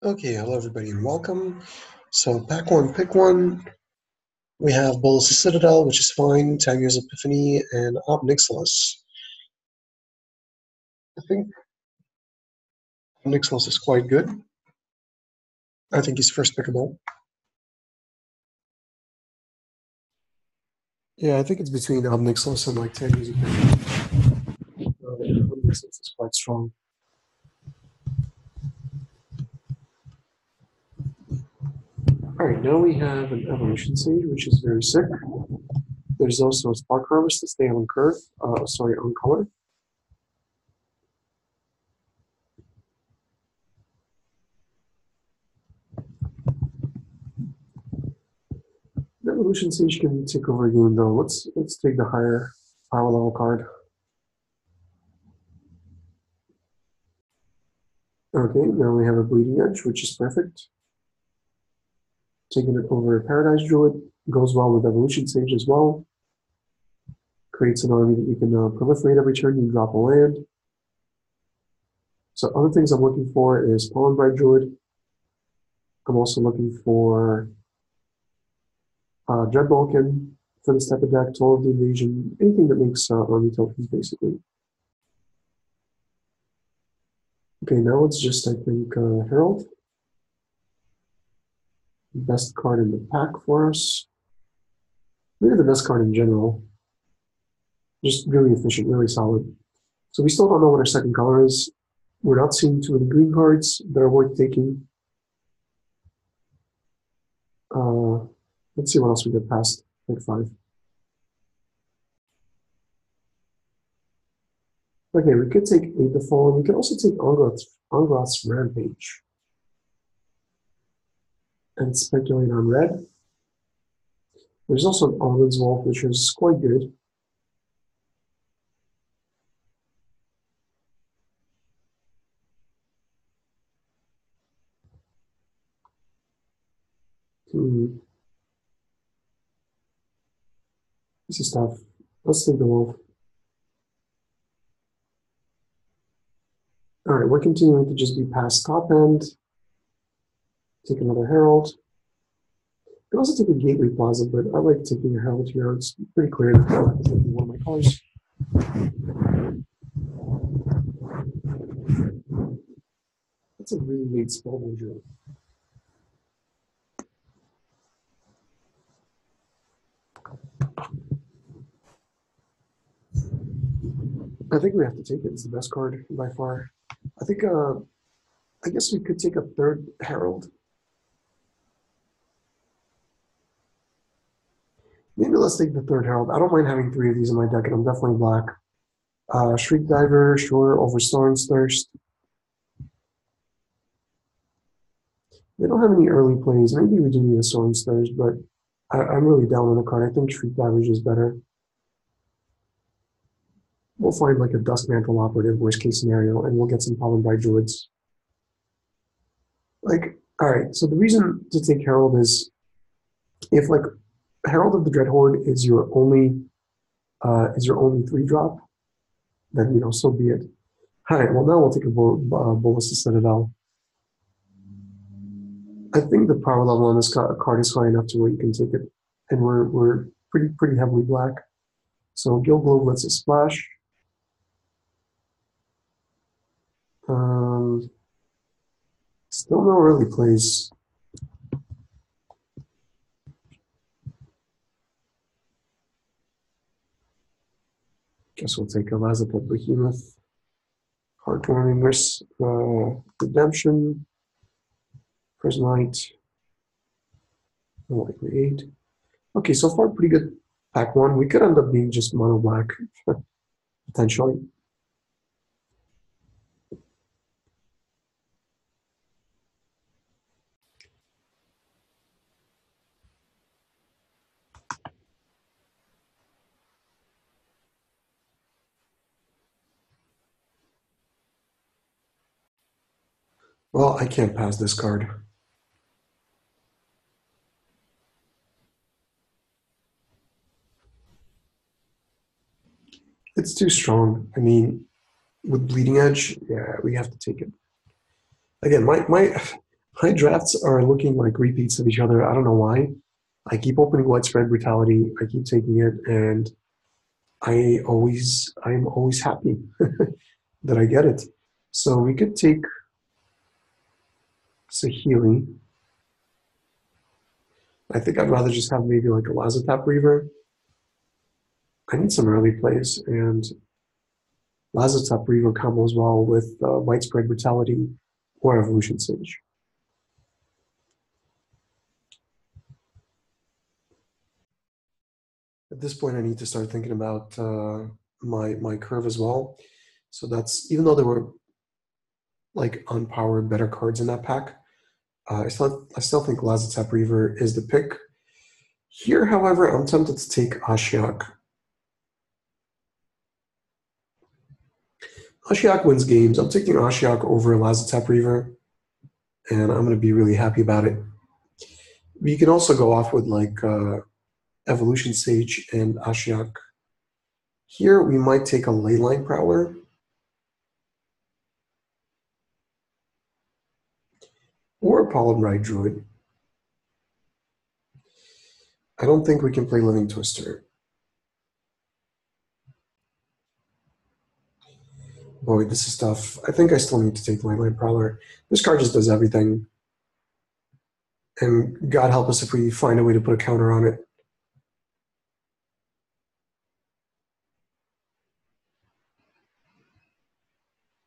Okay, hello everybody and welcome. So pack one, pick one. We have Bolas Citadel, which is fine, Tamiyo's Epiphany, and Ob Nixilis. I think Ob Nixilis is quite good. I think he's first pickable. Yeah, I think it's between Ob Nixilis and like Tamiyo's Epiphany. Uh, Ob Nixilis is quite strong. All right, now we have an evolution sage, which is very sick. There's also a spark harvest to stay on curve, uh, sorry, on color. The evolution sage can take over again though. Let's let's take the higher power level card. Okay, now we have a bleeding edge, which is perfect taking it over Paradise Druid, goes well with Evolution Sage as well. Creates an army that you can uh, proliferate every turn you drop a land. So other things I'm looking for is Pollenbright Druid. I'm also looking for uh, Dread Vulcan for this type of deck, Toll of the Invasion, anything that makes uh, army tokens basically. Okay, now it's just, I think, uh, Herald best card in the pack for us. Maybe the best card in general. Just really efficient, really solid. So we still don't know what our second color is. We're not seeing too many green cards that are worth taking. Uh, let's see what else we get past like five. Okay, we could take Aid the Fallen. We could also take Angrath's Rampage and speculate on red. There's also an Arlinn's Wolf, which is quite good. Hmm. This is tough. Let's take the wolf. All right, we're continuing to just be past top end. Take another Herald. You can also take a Gateway Plaza, but I like taking a Herald here. It's pretty clear that it's one of my colors. That's a really neat spell drill. I think we have to take it. It's the best card by far. I think, uh, I guess we could take a third Herald Maybe let's take the third Herald. I don't mind having three of these in my deck, and I'm definitely black. Uh, Shriek Diver, sure, over Sorin's Thirst. They don't have any early plays. Maybe we do need a Sorin's Thirst, but I, am really down on the card. I think Shriek Diver is better. We'll find like a Duskmantle Operative, worst case scenario, and we'll get some Pollenbright Druids. Like, all right, so the reason to take Herald is if like Herald of the Dreadhorde is your only uh, is your only three drop, then you know so be it. All right, well now we'll take a bull, uh, Bolas Citadel. I think the power level on this card is high enough to where you can take it, and we're we're pretty pretty heavily black. So Guild Globe lets it splash. Um, still no early plays. Guess we'll take a Lazotep Behemoth. Heartwarming uh, Redemption. Prismite. Likely eight. Okay, so far pretty good pack one. We could end up being just mono black, potentially. Well, I can't pass this card. It's too strong. I mean, with Bleeding Edge, yeah, we have to take it. Again, my my My drafts are looking like repeats of each other. I don't know why. I keep opening widespread brutality. I keep taking it, and I always, I'm always happy that I get it. So we could take Saheeli. I think I'd rather just have maybe like a Lazotep Reaver. I need some early plays, and Lazotep Reaver combos well with uh, Widespread Brutality or Evolution Sage. At this point, I need to start thinking about uh, my my curve as well. So that's even though there were like unpowered better cards in that pack, uh, I still I still think Lazotep Reaver is the pick. Here, however, I'm tempted to take Ashiok. Ashiok wins games. I'm taking Ashiok over Lazotep Reaver, and I'm going to be really happy about it. We can also go off with like uh, Evolution Sage and Ashiok. Here, we might take a Leyline Prowler. Or a Pollenbright Druid. I don't think we can play Living Twister. Boy, this is tough. I think I still need to take Leyline Prowler. This card just does everything. And God help us if we find a way to put a counter on it.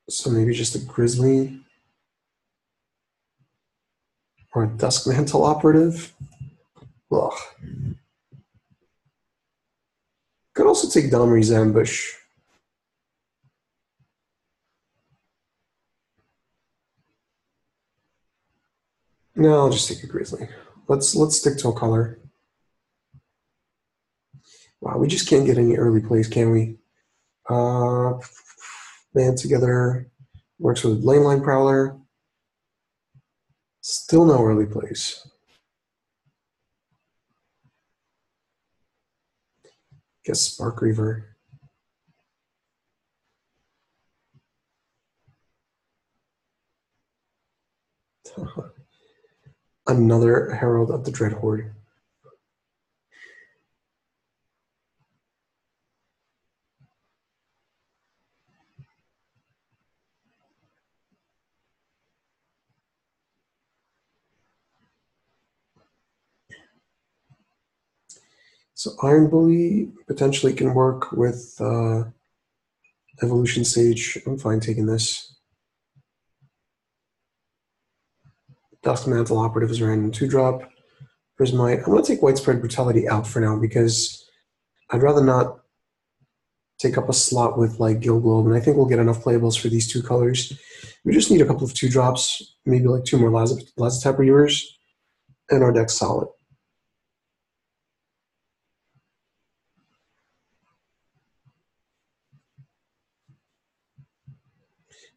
So maybe just a Grizzly or a Duskmantle Operative. Ugh. Could also take Domri's Ambush. No, I'll just take a Grizzly. Let's let's stick to a color. Wow, we just can't get any early plays, can we? Uh, band together works with Leyline Prowler. Still no early plays. Guess Spark Reaver. Another Herald of the Dread Horde. So Iron Bully potentially can work with uh, Evolution Sage. I'm fine taking this. Duskmantle Operative is random two drop. Prismite. I'm going to take Widespread Brutality out for now because I'd rather not take up a slot with like Guild Globe, and I think we'll get enough playables for these two colors. We just need a couple of two drops, maybe like two more Lazotep Reavers, and our deck's solid.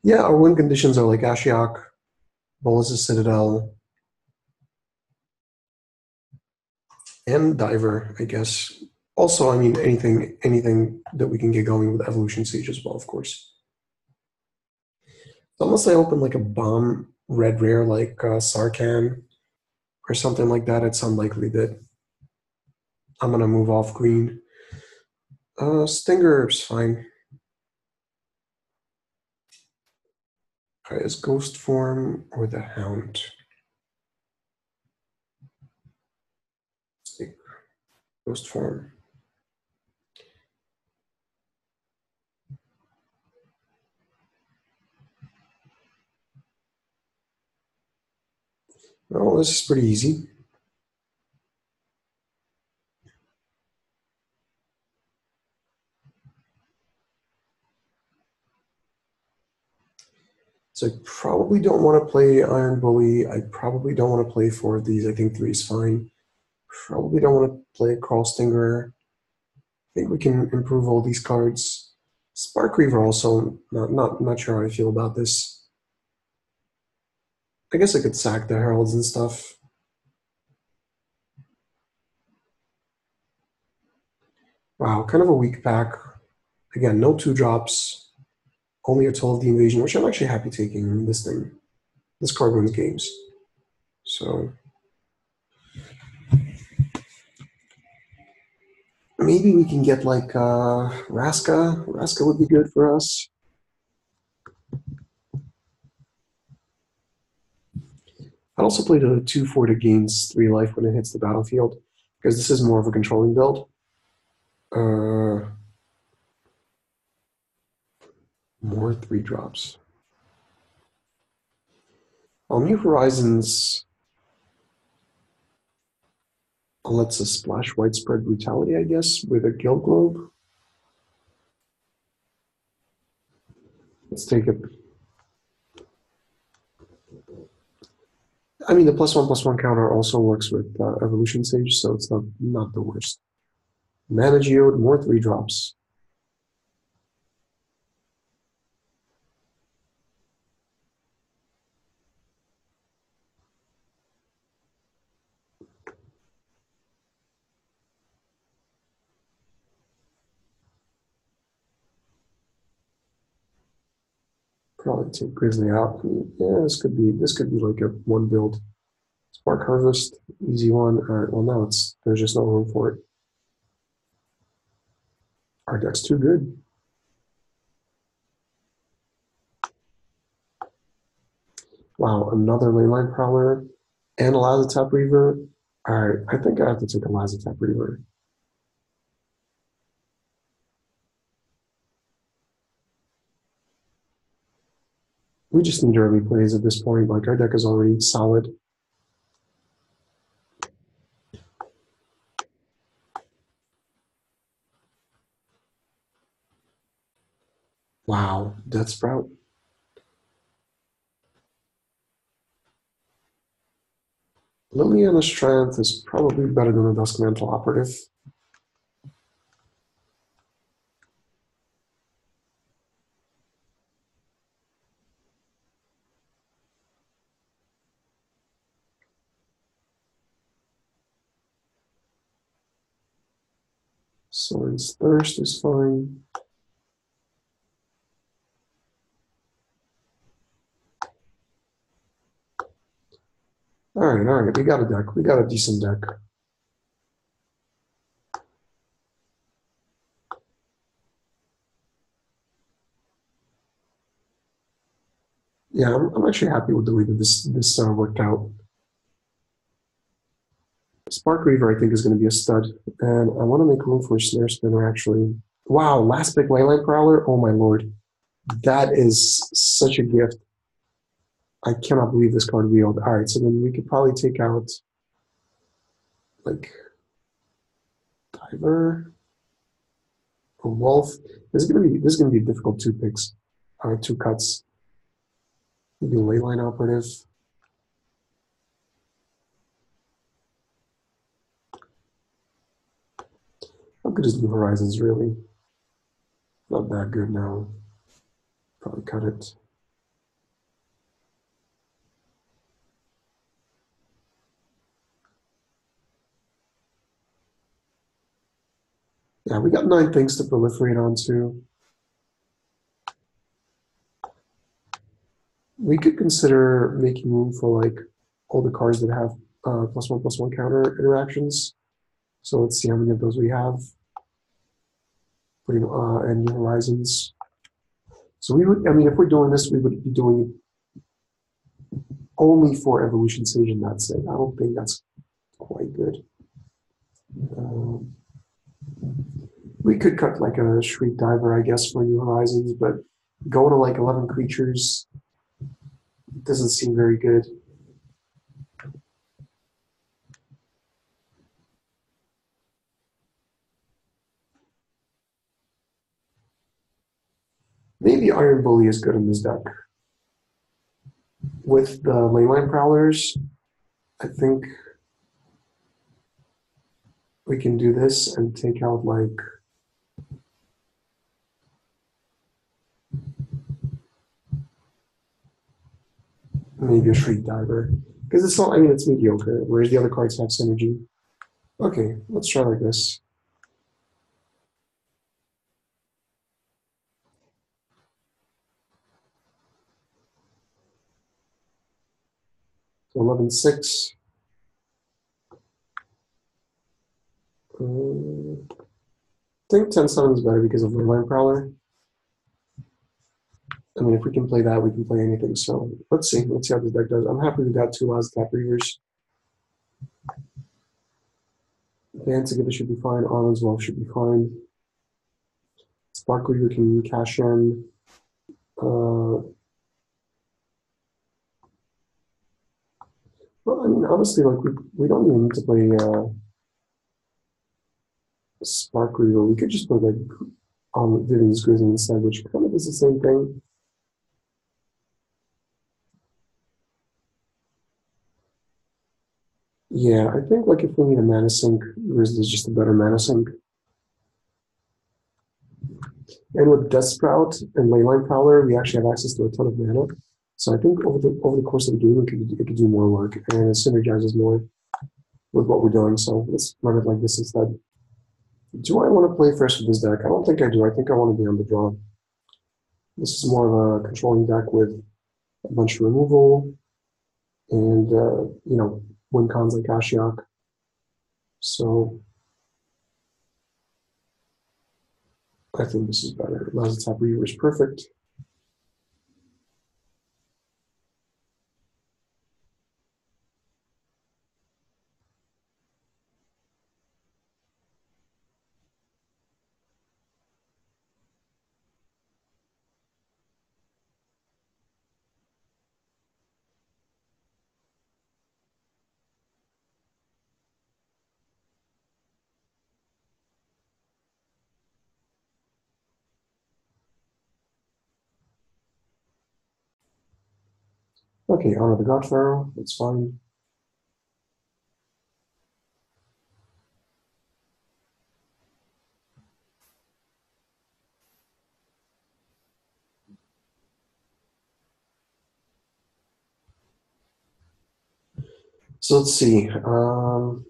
Yeah, our win conditions are like Ashiok, Bolas's Citadel, and Diver, I guess. Also, I mean anything anything that we can get going with Evolution Sage as well, of course. So unless I open like a bomb red rare like uh, Sarkhan or something like that, it's unlikely that I'm gonna move off green. Uh, Stinger's fine. Is ghost form or the hound? Ghost form. Well, this is pretty easy. I probably don't want to play Iron Bully. I probably don't want to play four of these. I think three is fine. Probably don't want to play Kraul Stinger. I think we can improve all these cards. Spark Reaver also, not, not, not sure how I feel about this. I guess I could sack the Heralds and stuff. Wow, kind of a weak pack. Again, no two drops only a toll of the invasion, which I'm actually happy taking in this thing. This card wins games. So maybe we can get like uh, Raska. Raska would be good for us. I'd also play the 2 4 to gains 3 life when it hits the battlefield, because this is more of a controlling build. Uh, more 3 drops. On New Horizons lets us splash widespread brutality, I guess, with a guild globe. Let's take it. I mean, the plus one plus one counter also works with uh, Evolution Sage, so it's not not the worst. Mana Geode, more three drops. Probably take Grizzly out. Yeah, this could be this could be like a one build. Spark Harvest, easy one. All right, well now it's there's just no room for it. Our deck's too good. Wow, another Leyline Prowler and a Lazotep Reaver. All right, I think I have to take a Lazotep Reaver. We just need early plays at this point. Like our deck is already solid. Wow, Death Sprout. Liliana Strength is probably better than a Duskmantle Operative. Thirst is fine. All right, all right, we got a deck. We got a decent deck. Yeah, I'm, I'm actually happy with the way that this this uh, worked out. Spark Reaver, I think, is going to be a stud. And I want to make room for Snare Spinner, actually. Wow, last pick Leyline Prowler? Oh, my lord. That is such a gift. I cannot believe this card wheeled. All right, so then we could probably take out, like, Diver, a Wolf. This is gonna be this is gonna be difficult two picks, or two cuts. Maybe Leyline Operative. How good is New Horizons really? Not that good now. Probably cut it. Yeah, we got nine things to proliferate onto. We could consider making room for like all the cards that have uh, plus one plus one counter interactions. So let's see how many of those we have. Putting uh, and New Horizons. So we would, I mean, if we're doing this, we would be doing it only for Evolution Sage, and that's it. I don't think that's quite good. Um, we could cut like a Shriek Diver, I guess, for New Horizons, but going to like 11 creatures doesn't seem very good. Maybe Iron Bully is good in this deck. With the Leyline Prowlers, I think we can do this and take out like maybe a Shriek Diver. Because it's not, I mean, it's mediocre, whereas the other cards have synergy. Okay, let's try like this. 11 6. Um, I think 10 7 is better because of Leyline Prowler. I mean, if we can play that, we can play anything. So let's see. Let's see how this deck does. I'm happy we got two last Lazotep Reavers. Band together should be fine. Arlinn's Wolf should be fine. Sparkle, you can cash in. Uh, well, I mean, honestly, like we, we don't even need to play uh, Spark Reaver. We could just play like um, Vivien's Grizzly instead, which kind of is the same thing. Yeah, I think like if we need a mana sink, is just a better mana sink. And with Death Sprout and Leyline Prowler, we actually have access to a ton of mana. So I think over the over the course of the game, it could, it could do more work and it synergizes more with what we're doing. So let's run it like this instead. Do I want to play first with this deck? I don't think I do. I think I want to be on the draw. This is more of a controlling deck with a bunch of removal and, uh, you know, win cons like Ashiok. So I think this is better. Lazotep Reaver is perfect. Okay, honor the God Pharaoh, that's fine. So let's see. Um,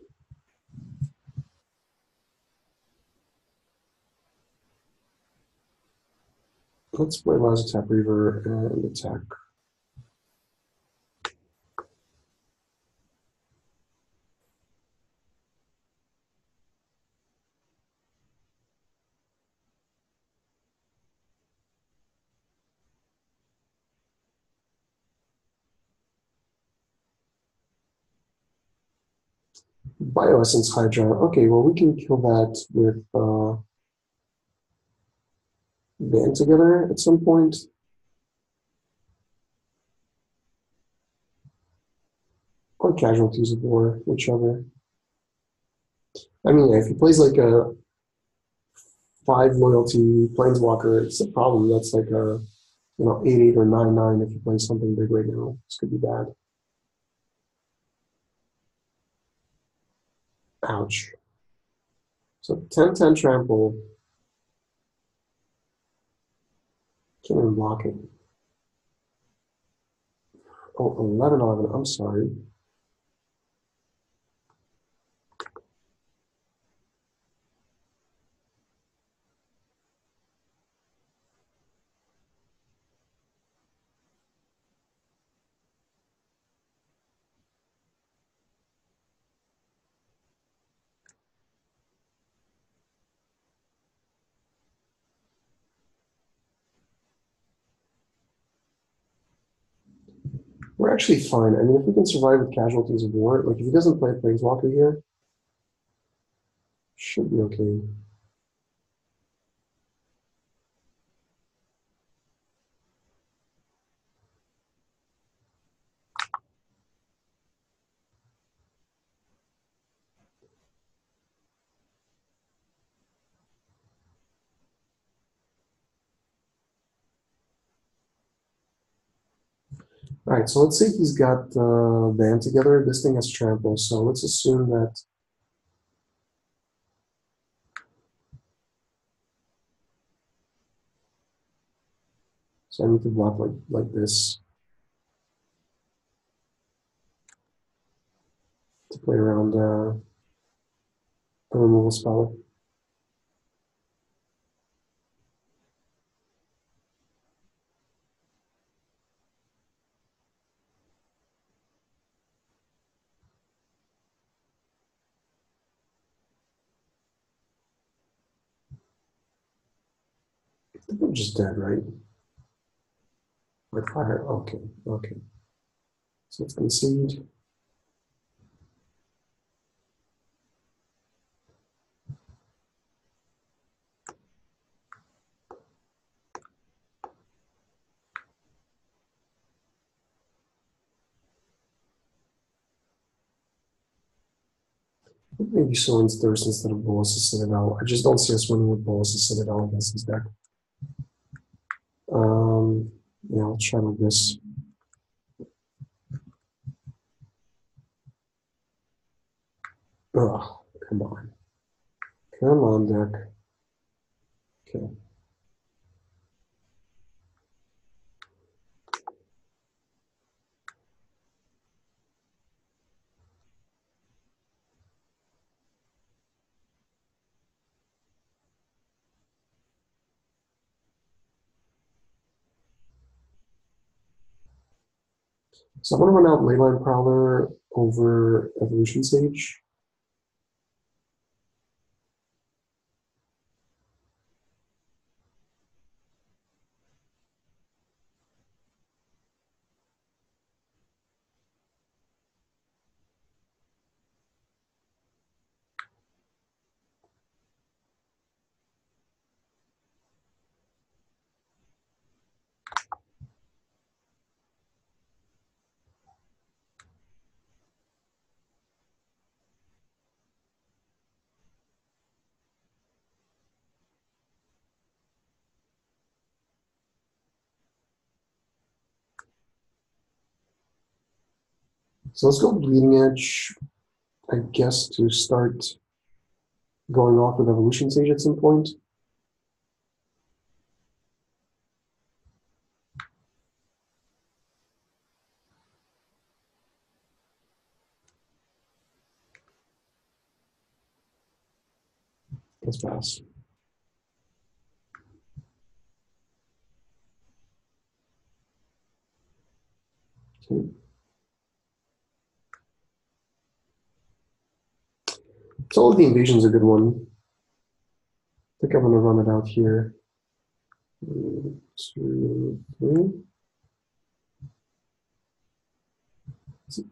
let's play Lazotep Reaver and attack. Bioessence Hydra. Okay, well, we can kill that with uh, band together at some point. Or casualties of war, whichever. I mean, if he plays like a five loyalty planeswalker, it's a problem. That's like a you know eight eight or nine nine if he plays something big right now. This could be bad. Ouch. So 10 10 trample. Can't even block it. Oh, 11 11. I'm sorry. We're actually fine. I mean, if we can survive with casualties of war, like if he doesn't play Planeswalker here, should be okay. All right, so let's say he's got uh, band together. This thing has trample, so let's assume that So I need to block like like this to play around uh, a removal spell. Just dead, right? With fire. Okay, okay. So let's concede. Maybe Sorin's Thirst instead of Bolas's Citadel. I just don't see us winning with Bolas's Citadel against this deck. Um, yeah, I'll try like this. Oh, come on. Come on, deck. Okay. So I'm gonna run out Leyline Prowler over Evolution Sage. So let's go Bleeding Edge, I guess, to start going off with Evolution Sage at some point. Let's pass. Okay. Soul of the Invasion's a good one. I think I'm gonna run it out here. Two, three.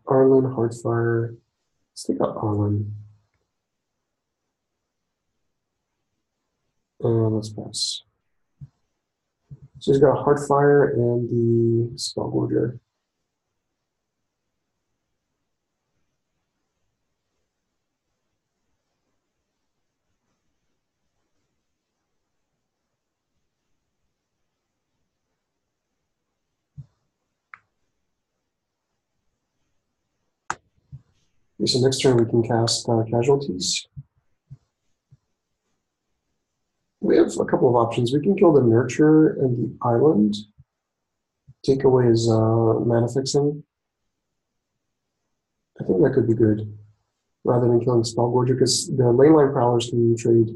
Arlinn, Heartfire. Let's take out Arlinn. Uh, let's pass. So he's got Heartfire and the Spellgorger. Okay, so next turn we can cast uh, casualties. We have a couple of options. We can kill the nurture and the island. Take away his uh, mana fixing. I think that could be good. Rather than killing Spellgorger, because the Leyline Prowlers can trade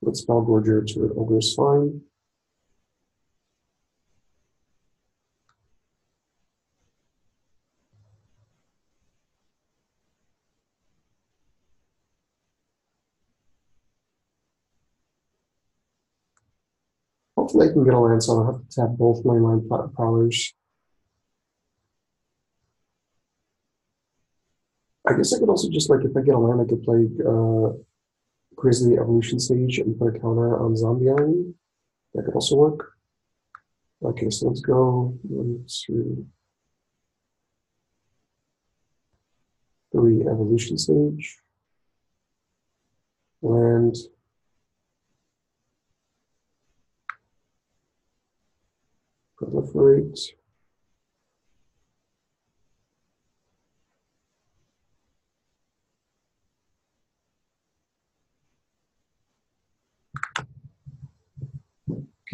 with Spellgorger to Ogre's fine. Get a land, so I'll have to tap both Leyline Prowlers. I guess I could also just like if I get a land, I could play uh, Grizzly Evolution Sage and put a counter on Zombie Island. That could also work. Okay, so let's go one, two, three Evolution Sage. Land. Proliferate.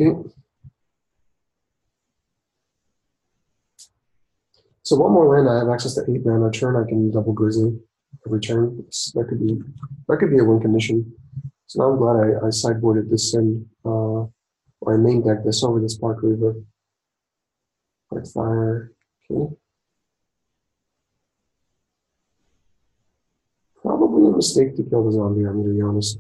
Okay. So one more land, I have access to eight mana turn. I can double Grizzly every turn. That could be that could be a win condition. So now I'm glad I, I sideboarded this in, uh, or I main deck this over this Park Reaver. Click fire. Okay. Probably a mistake to kill the zombie I'm going to be honest.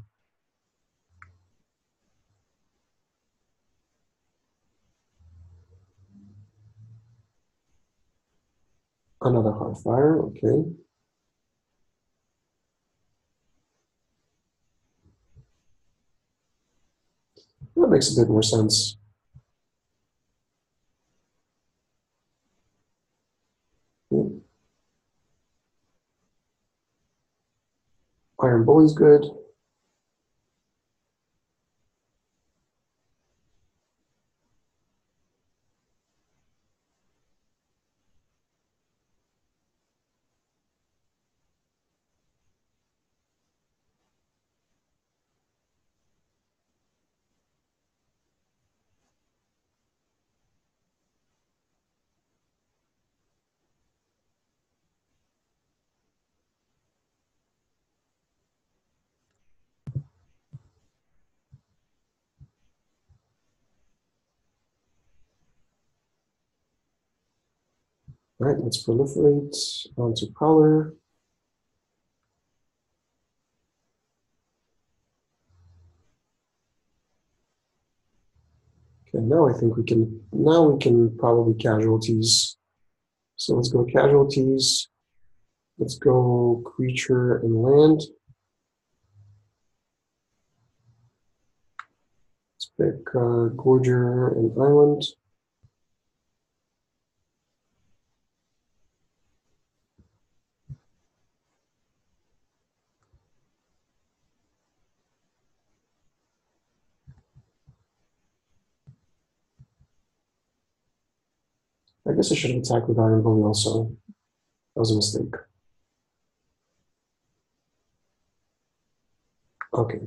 Another Heartfire, okay. That makes a bit more sense. Iron Bully's good. All right, let's proliferate onto Prowler. Okay, now I think we can, now we can probably casualties. So let's go casualties. Let's go creature and land. Let's pick uh, Gorger and Island. I guess I should have attacked with Iron Bully also. That was a mistake. Okay.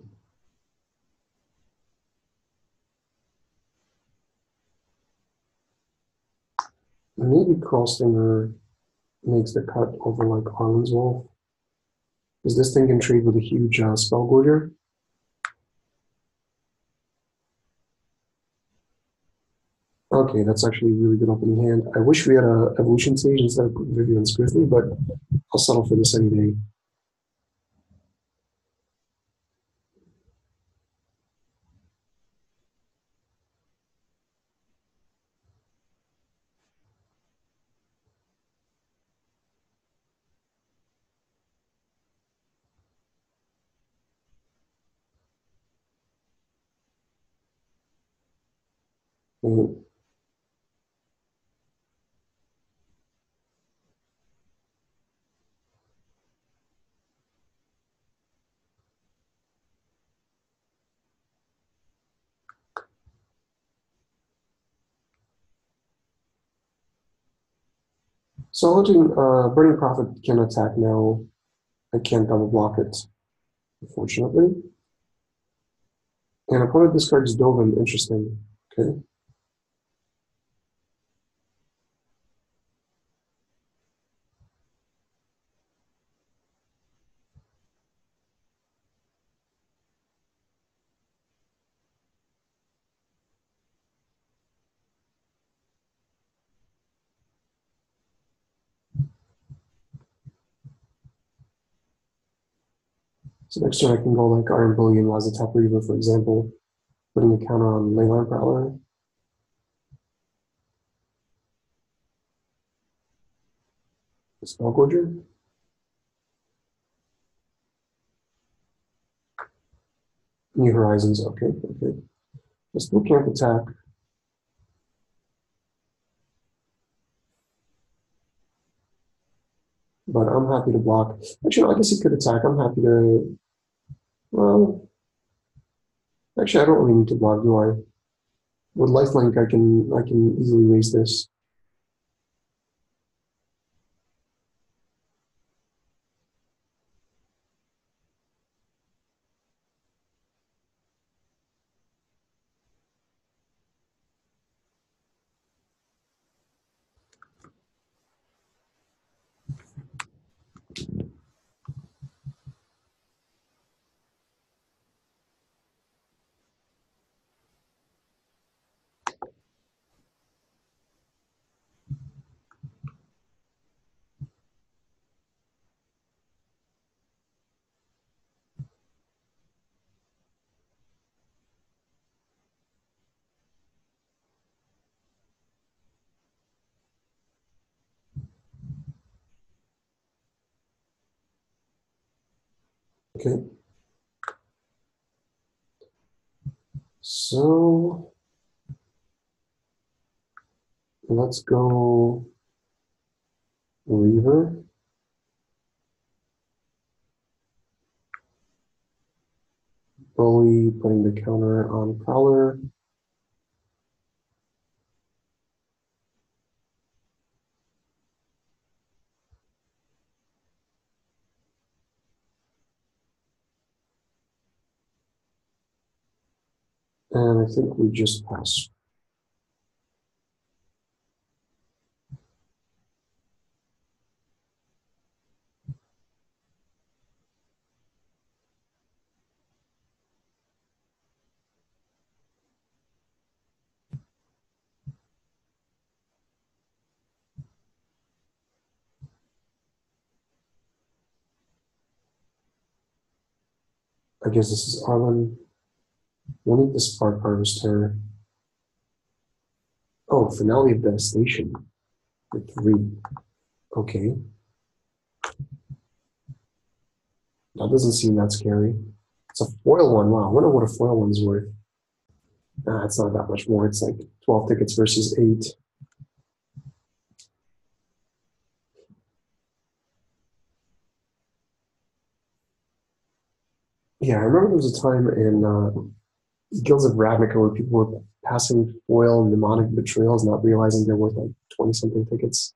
Maybe Kraul Stinger makes the cut over like Arlinn's Wolf. Is this thing can trade with a huge uh, Spell Gorger? Okay, that's actually a really good opening hand. I wish we had a evolution sage instead of Vivien's Grizzly, but I'll settle for this any day. Mm, So uh, Burning Prophet can attack now. I can't double block it, unfortunately. And opponent discards Dovin, interesting. Okay. So next turn I can go like Iron Bullion, and Lazotep Reaver, for example, putting a counter on Leyline Prowler. Spell Gorger. New Horizons, okay, okay. I still can't attack. But I'm happy to block. Actually, I guess he could attack. I'm happy to. Well, actually, I don't really need to block, do I? With lifelink, I can I can easily raise this. So let's go Reaver. Bully putting the counter on Prowler. And I think we just pass. I guess this is Arlinn. We'll need the Spark Harvester. Oh, Finale of Devastation. With three. Okay. That doesn't seem that scary. It's a foil one. Wow, I wonder what a foil one's worth. Nah, it's not that much more. It's like 12 tickets versus 8. Yeah, I remember there was a time in uh, Guilds of Ravnica where people were passing foil mnemonic betrayals, not realizing they're worth like 20 something tickets.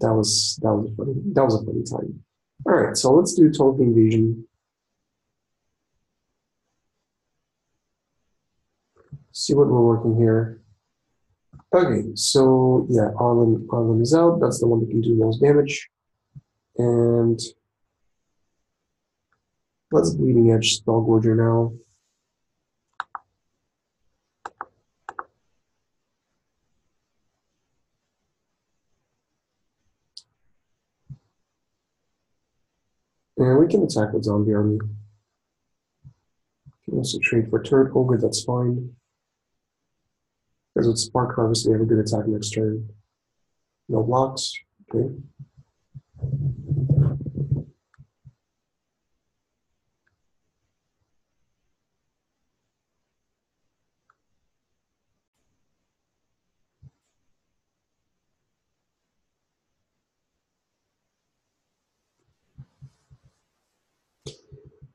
That was that was a funny that was a funny time. All right, so let's do Toll of the Invasion. See what we're working here. Okay, so yeah, Arlinn Arlinn is out. That's the one that can do most damage. And let's bleeding edge Spellgorger now. And we can attack with zombie army. Can also trade for turret ogre, that's fine. Because with Spark Harvest, we have a good attack next turn. No blocks. Okay.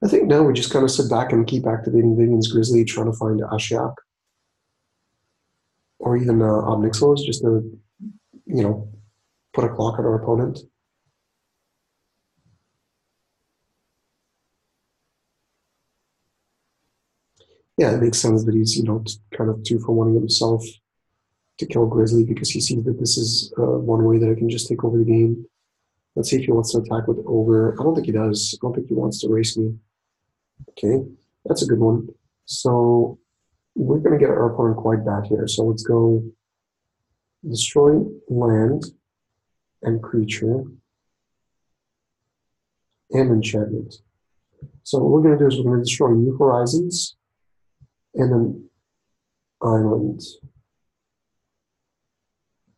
I think now we just kind of sit back and keep activating Vivien's Grizzly, trying to find Ashiok. Or even uh, Ob Nixilis, just to, you know, put a clock on our opponent. Yeah, it makes sense that he's, you know, kind of two for one himself to kill Grizzly because he sees that this is uh, one way that I can just take over the game. Let's see if he wants to attack with Ogre. I don't think he does. I don't think he wants to race me. Okay, that's a good one. So we're going to get our opponent quite back here. So let's go destroy land and creature and enchantment. So what we're going to do is we're going to destroy New Horizons and an Island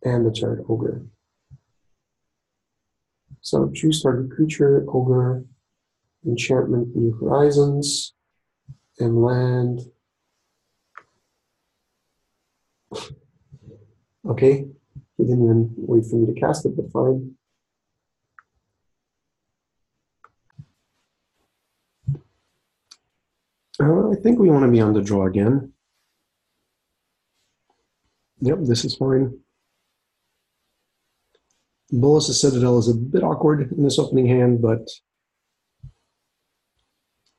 and the turret Ogre. So choose target creature, Ogre, enchantment, New Horizons, and land. okay, he didn't even wait for me to cast it, but fine. Uh, I think we want to be on the draw again. Yep, this is fine. Bolas' Citadel is a bit awkward in this opening hand, but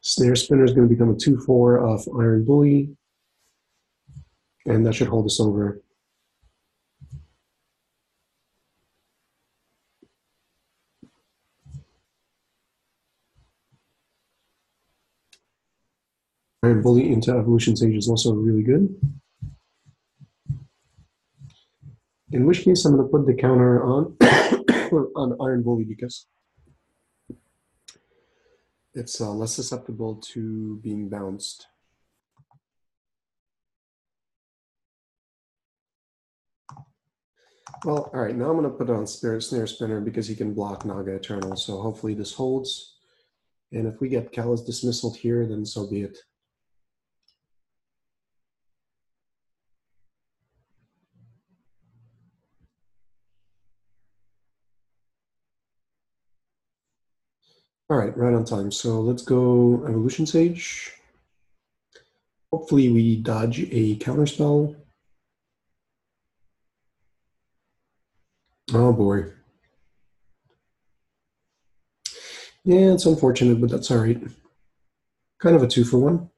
Snare Spinner is going to become a 2-4 of Iron Bully, and that should hold us over. Iron Bully into Evolution Sage is also really good. In which case, I'm going to put the counter on on Iron Bully because it's uh, less susceptible to being bounced. Well, all right, now I'm going to put on Spirit Snare Spinner because he can block Naga Eternal, so hopefully this holds. And if we get callous dismissal here, then so be it. All right, right on time. So let's go Evolution Sage. Hopefully we dodge a counterspell. Oh boy. Yeah, it's unfortunate, but that's all right. Kind of a two for one.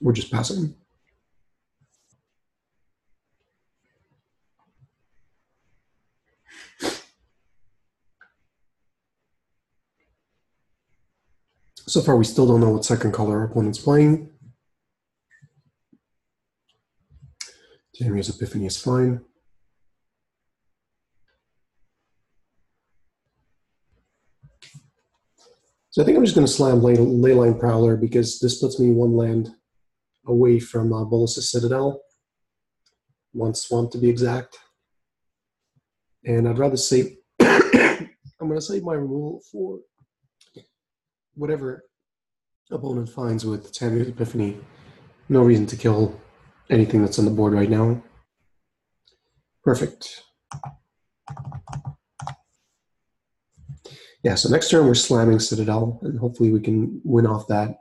We're just passing. So far, we still don't know what second color our opponent's playing. Tamiyo's Epiphany is fine. So I think I'm just going to slam Ley, Leyline Prowler because this puts me one land away from uh, Bolas's Citadel. One swamp to be exact. And I'd rather save... I'm going to save my removal for whatever opponent finds with Tamiyo's Epiphany. No reason to kill anything that's on the board right now. Perfect. Yeah, so next turn we're slamming Citadel, and hopefully we can win off that.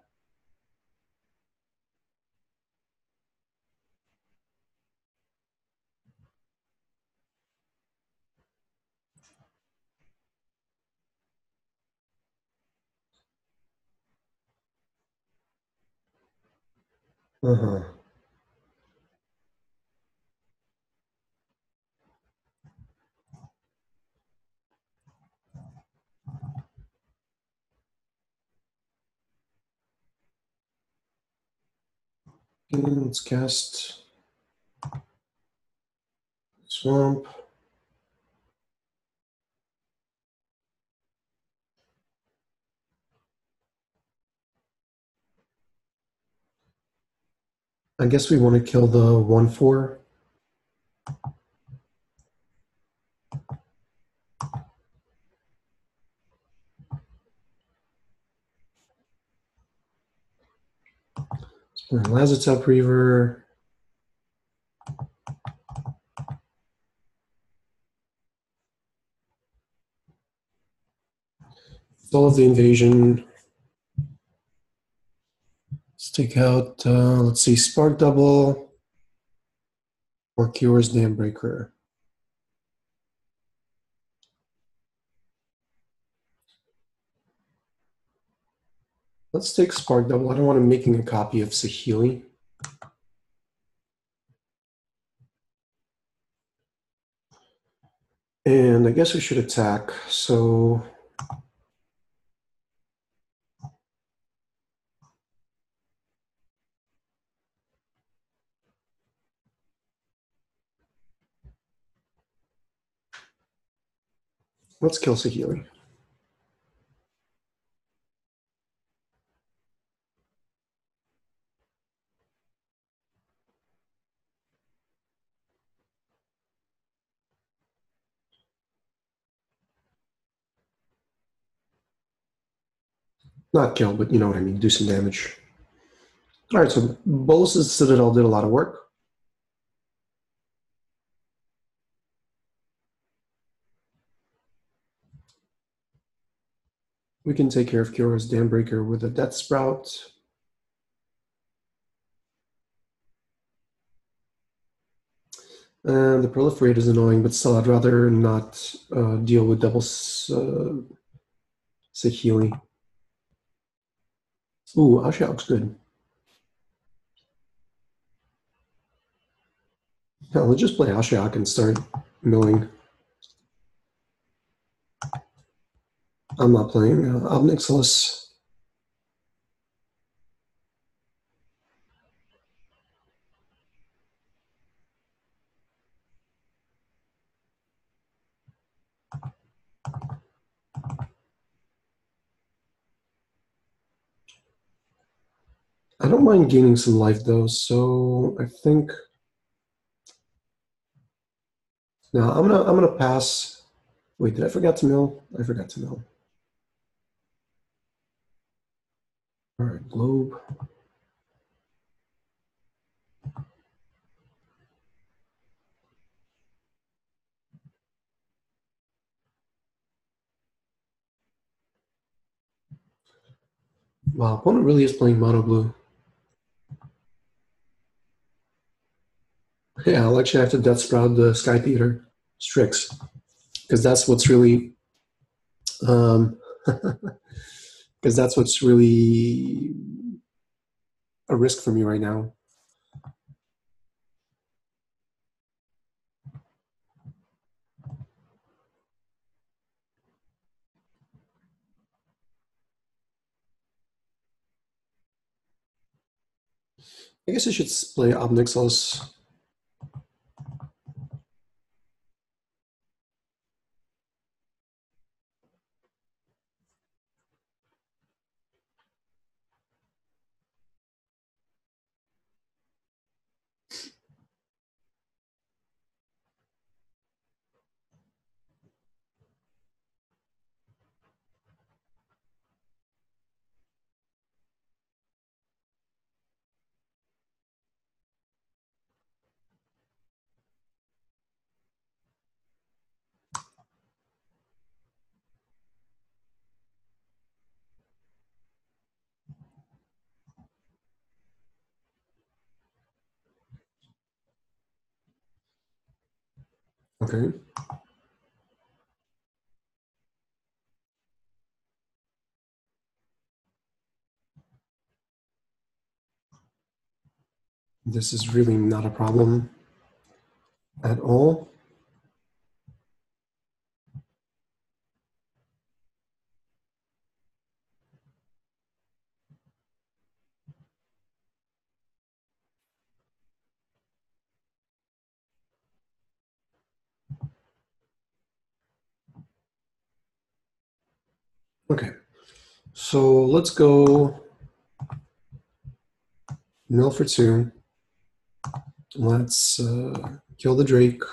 Uh-huh. And let's cast Swamp. I guess we want to kill the 1-4. Let's play Reaver. Toll of the Invasion. Let's take out, uh, let's see, Spark Double or Kiora's Dambreaker. Let's take Spark Double. I don't want him making a copy of Saheeli. And I guess we should attack. So let's kill Saheeli. Not kill, but you know what I mean. Do some damage. All right, so Bolas's Citadel did a lot of work. We can take care of Kiora's Dambreaker with a Death Sprout. And the Proliferate is annoying, but still, I'd rather not uh, deal with double uh, Saheeli. Ooh, Ashiok's good. Yeah, let's just play Ashiok and start milling. I'm not playing uh, Ob Nixilis. I don't mind gaining some life though, so I think now I'm gonna I'm gonna pass. Wait, did I forget to mill? I forgot to mill. All right, globe. Wow, opponent really is playing mono blue. Yeah, I'll actually have to death sprout the Sky Theater Strix because that's what's really, um, because that's what's really a risk for me right now. I guess I should play Ob Okay. This is really not a problem at all. Okay, so let's go mill for two. Let's uh, kill the Drake.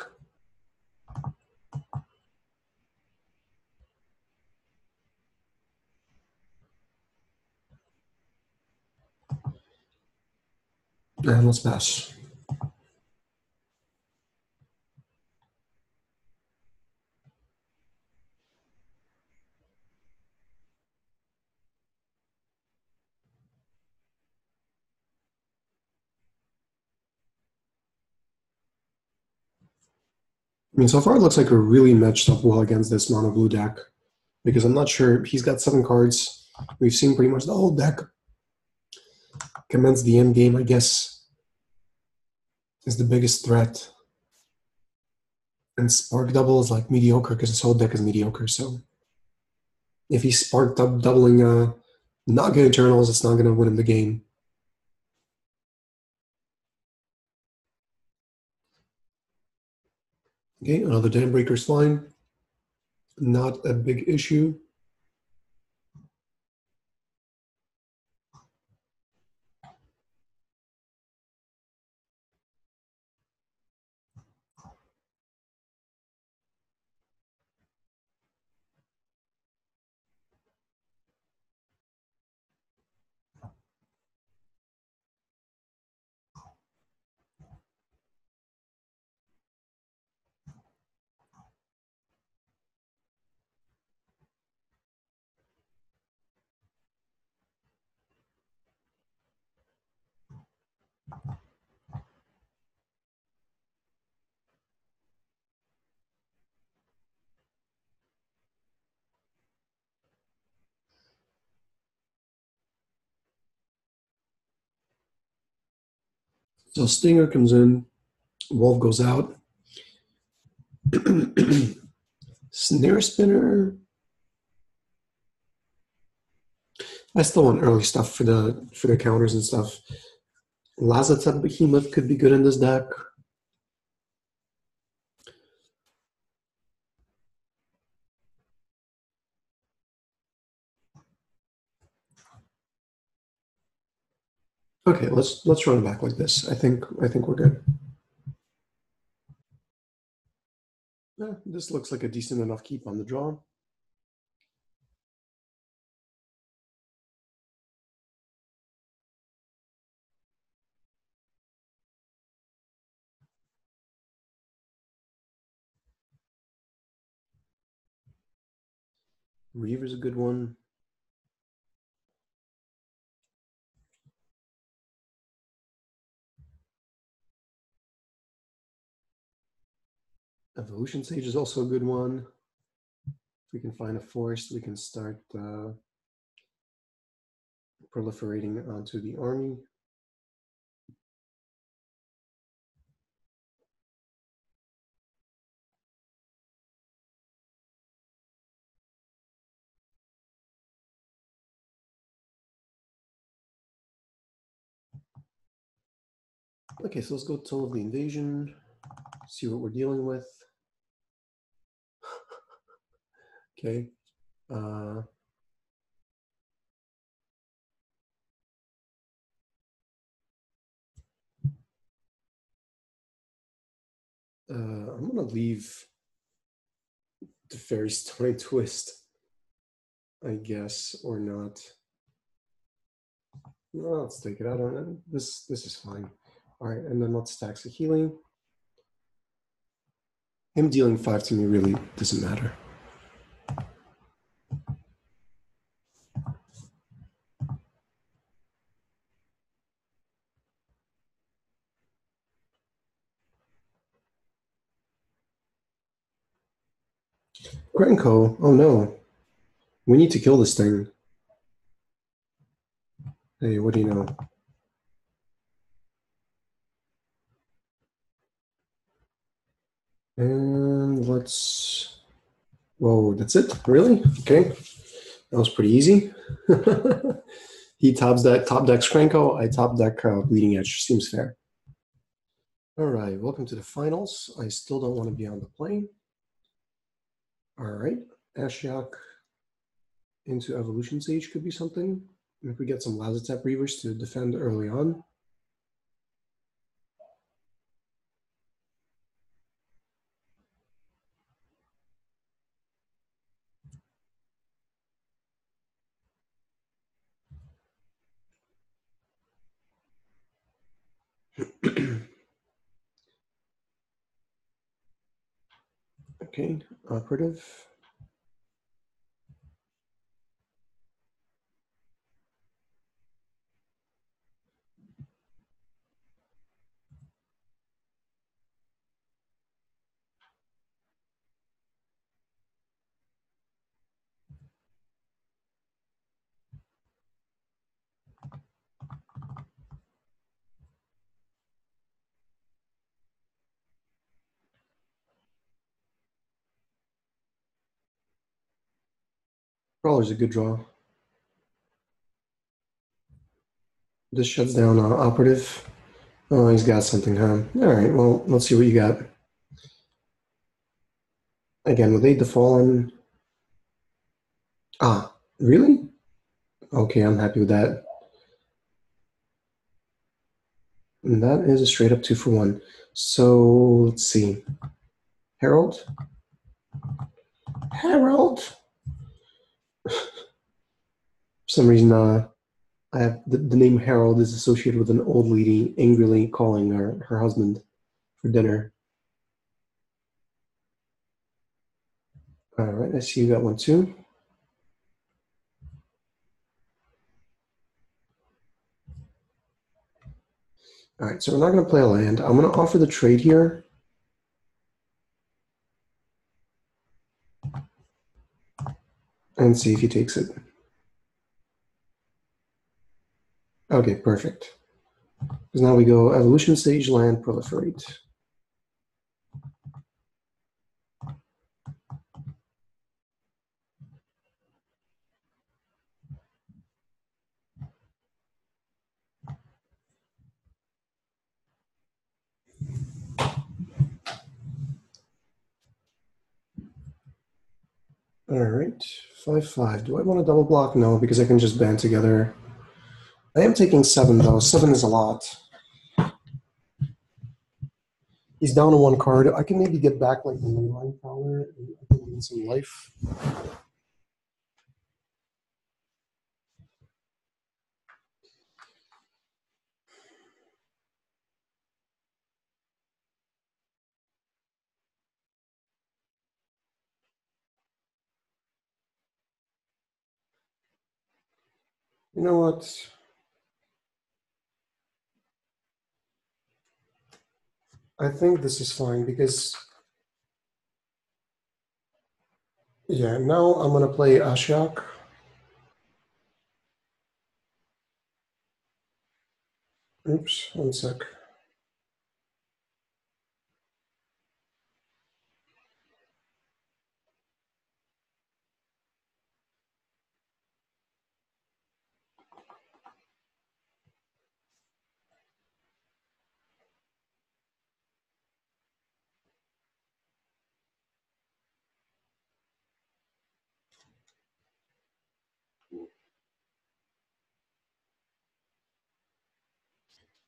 And let's pass. I mean, so far it looks like we're really matched up well against this mono blue deck because I'm not sure. He's got seven cards. We've seen pretty much the whole deck. Commence the end game, I guess, is the biggest threat. And Spark Double is like mediocre because his whole deck is mediocre. So if he sparked up doubling uh, Naga Eternals, it's not going to win him the game. Okay, uh, another dam breaker's fine. Not a big issue. So Stinger comes in, Wolf goes out. Snare Spinner. I still want early stuff for the for the counters and stuff. Lazotep Behemoth could be good in this deck. Okay, let's let's run it back like this. I think I think we're good. Yeah, this looks like a decent enough keep on the draw. Reaver's a good one. Evolution Sage is also a good one. If we can find a forest, we can start uh, proliferating onto the army. Okay, so let's go of the Invasion, see what we're dealing with. Okay. Uh, uh, I'm gonna leave the Fairy Stone Twist, I guess, or not. No, let's take it out. On this. This is fine. All right, and then let's stack the healing. Him dealing five to me really doesn't matter. Krenko, oh no. We need to kill this thing. Hey, what do you know? And let's, whoa, that's it? Really? Okay. That was pretty easy. he tops that top deck Skrenko, I top deck uh, Bleeding Edge. Seems fair. All right, welcome to the finals. I still don't want to be on the plane. All right, Ashiok into Evolution Sage could be something. If we get some Lazotep Reavers to defend early on. okay, operative. Crawler's a good draw. This shuts down uh, operative. Oh, he's got something, huh? All right, well, let's see what you got. Again, with Aid the Fallen. Ah, really? Okay, I'm happy with that. And that is a straight up two for one. So let's see. Harold? Harold? For some reason, uh, I have the, the name Harold is associated with an old lady angrily calling her, her husband for dinner. All right, I see you got one too. All right, so we're not going to play a land. I'm going to offer the trade here. And see if he takes it. Okay, perfect. Because now we go evolution sage land proliferate. All right, five five. Do I want to double block? No, because I can just band together. I am taking seven though. Seven is a lot. He's down to one card. I can maybe get back like the mainline power and I can gain some life. You know what? I think this is fine because, yeah, now I'm to play Ashiok. Oops, one sec.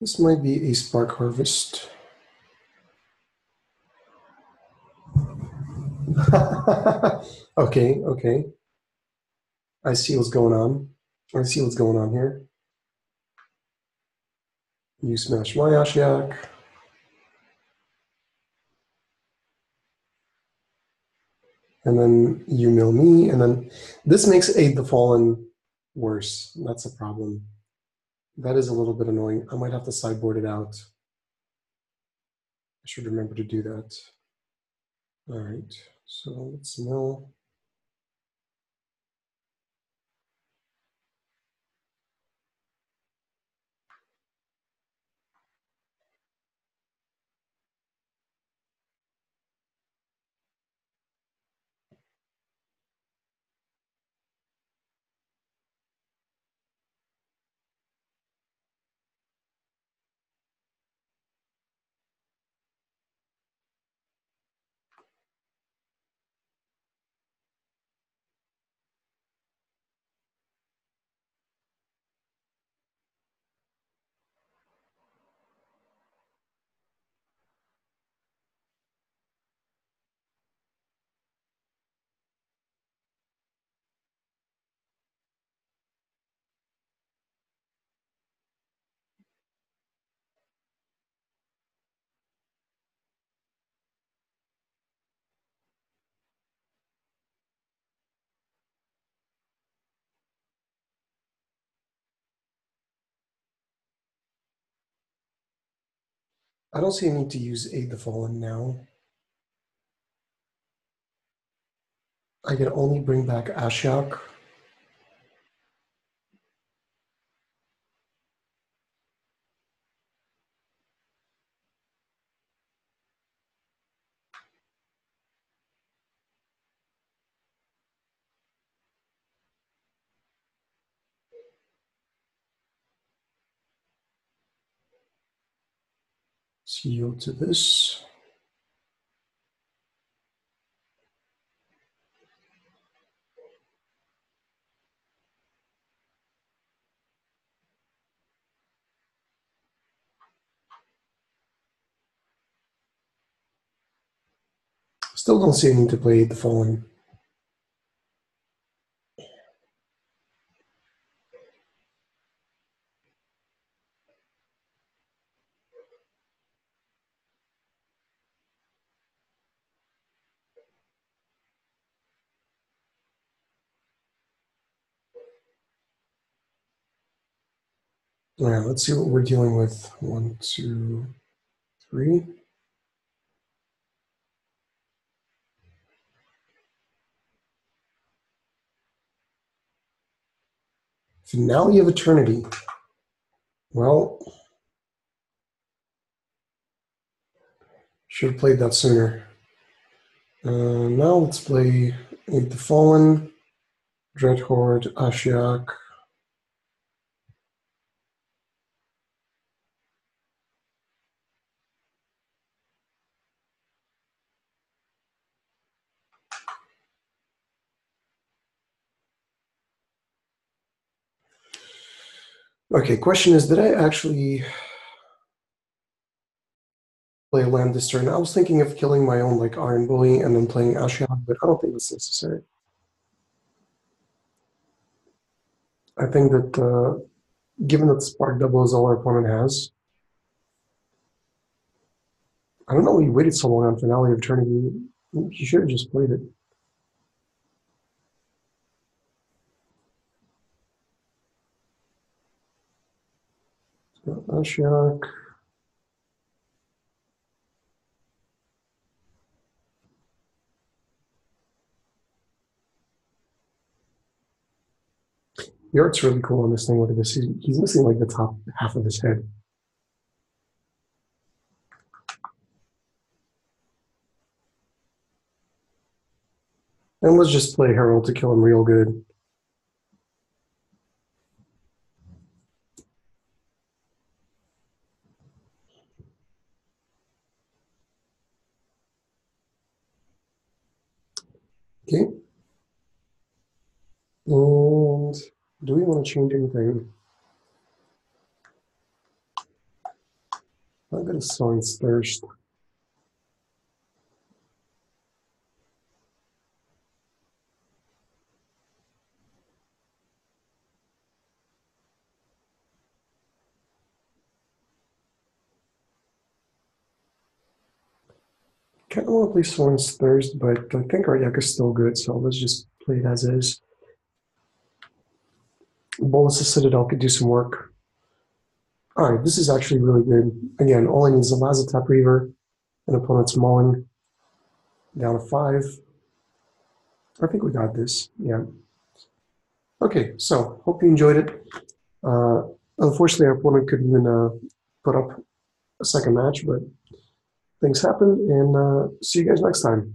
This might be a Spark Harvest. okay, okay. I see what's going on. I see what's going on here. You smash my Ashiok. And then you mill me, and then this makes Aid the Fallen worse. That's a problem. That is a little bit annoying. I might have to sideboard it out. I should remember to do that. All right, so let's mill. I don't see a need to use Aid the Fallen now. I can only bring back Seal to this. Still don't see a need to play the Fallen. All right, let's see what we're dealing with. One, two, three. Finale of Eternity. Well, should have played that sooner. Uh, now let's play Aid the Fallen, Dreadhorde, Ashiok. Okay, question is, did I actually play land this turn? I was thinking of killing my own like Iron Bully and then playing Ashiok, but I don't think that's necessary. I think that uh, given that Spark Double is all our opponent has, I don't know why you waited so long on Finale of Eternity. You should have just played it. Ashiok. The art's really cool on this thing. Look at this. He's, missing like the top half of his head. And let's just play Herald to kill him real good. Okay. And do we want to change anything? I'm going to Science. Kind of want to play Sorin's Thirst, but I think our deck is still good, so let's just play it as is. Bolas' Citadel could do some work. All right, this is actually really good. Again, all I need is a Lazotep Reaver, an opponent's Mulling, down to five. I think we got this, yeah. Okay, so hope you enjoyed it. Uh, unfortunately, our opponent couldn't even uh, put up a second match, but things happen, and uh, see you guys next time.